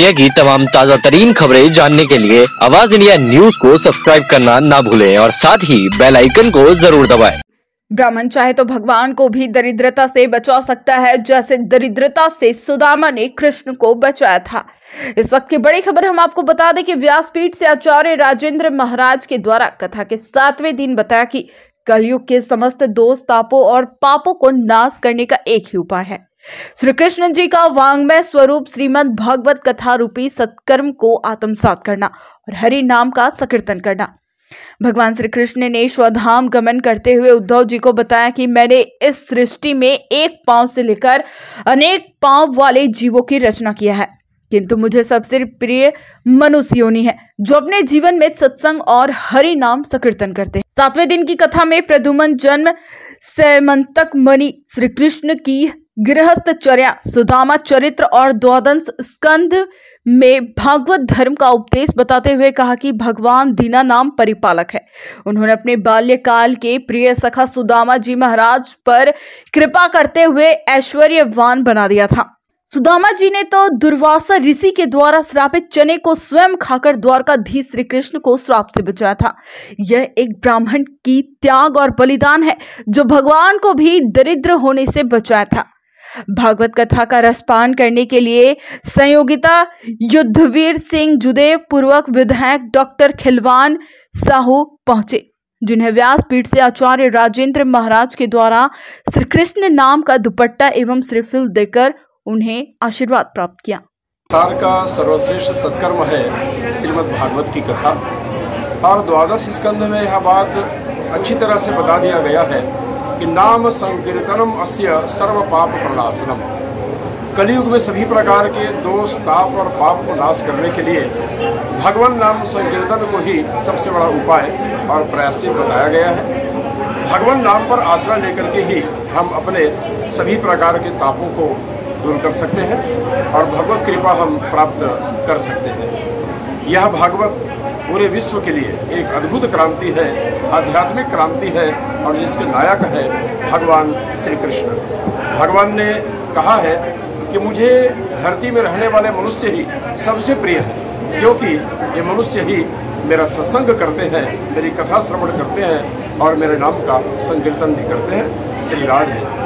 दुनिया की तमाम ताज़ा तरीन खबरें जानने के लिए आवाज़ इंडिया न्यूज़ को सब्सक्राइब करना ना भूलें और साथ ही बेल आइकन को ज़रूर दबाएँ। ब्राह्मण चाहे तो भगवान को भी दरिद्रता से बचा सकता है, जैसे दरिद्रता से सुदामा ने कृष्ण को बचाया था इस वक्त की बड़ी खबर हम आपको बता दें कि व्यासपीठ से आचार्य राजेंद्र महाराज के द्वारा कथा के सातवें दिन बताया कि कलयुग के समस्त दोष, तापों और पापों को नाश करने का एक ही उपाय है श्री कृष्ण जी का वांग्मय स्वरूप श्रीमद् भागवत कथा रूपी सत्कर्म को आत्मसात करना और हरि नाम का संकीर्तन करना। भगवान श्री कृष्ण ने स्वधाम गमन करते हुए उद्धव जी को बताया कि मैंने इस सृष्टि में एक पाँव से लेकर अनेक पाँव वाले जीवों की रचना किया है। किंतु मुझे सबसे प्रिय मनुष्य योनि है, जो अपने जीवन में सत्संग और हरि नाम संकीर्तन करते हैं। सातवें दिन की कथा में प्रदुमन जन्म सैमंतक मणि श्री कृष्ण की गृहस्थचर्या सुदामा चरित्र और द्वादश स्कंद में भागवत धर्म का उपदेश बताते हुए कहा कि भगवान दीना नाम परिपालक है। उन्होंने अपने बाल्यकाल के प्रिय सखा सुदामा जी महाराज पर कृपा करते हुए ऐश्वर्यवान बना दिया था। सुदामा जी ने तो दुर्वासा ऋषि के द्वारा श्रापित चने को स्वयं खाकर द्वारकाधीश श्री कृष्ण को श्राप से बचाया था। यह एक ब्राह्मण की त्याग और बलिदान है, जो भगवान को भी दरिद्र होने से बचाया था। भागवत कथा का रसपान करने के लिए संयोगिता युद्धवीर सिंह जुदे पूर्वक विधायक डॉक्टर खिलवान साहू पहुँचे, जिन्हें व्यासपीठ से आचार्य राजेंद्र महाराज के द्वारा श्री कृष्ण नाम का दुपट्टा एवं श्रीफिल देकर उन्हें आशीर्वाद प्राप्त किया। संसार का सर्वश्रेष्ठ सत्कर्म है श्रीमद् भागवत की कथा। और द्वादश स्कंध में यह बात अच्छी तरह से बता दिया गया है कि नाम संकीर्तनम अस्य सर्व पाप प्रणाशनम कलयुग में सभी प्रकार के दोष, ताप और पाप को नाश करने के लिए भगवान नाम संकीर्तन को ही सबसे बड़ा उपाय और प्रयास बताया गया है। भगवान नाम पर आश्रय लेकर के ही हम अपने सभी प्रकार के तापों को दूर कर सकते हैं और भगवत कृपा हम प्राप्त कर सकते हैं। यह भागवत पूरे विश्व के लिए एक अद्भुत क्रांति है। आध्यात्मिक क्रांति है और जिसके नायक है भगवान श्री कृष्ण भगवान ने कहा है कि मुझे धरती में रहने वाले मनुष्य ही सबसे प्रिय है, क्योंकि ये मनुष्य ही मेरा सत्संग करते हैं, मेरी कथा श्रवण करते हैं और मेरे नाम का संकीर्तन भी करते हैं। श्री राधे।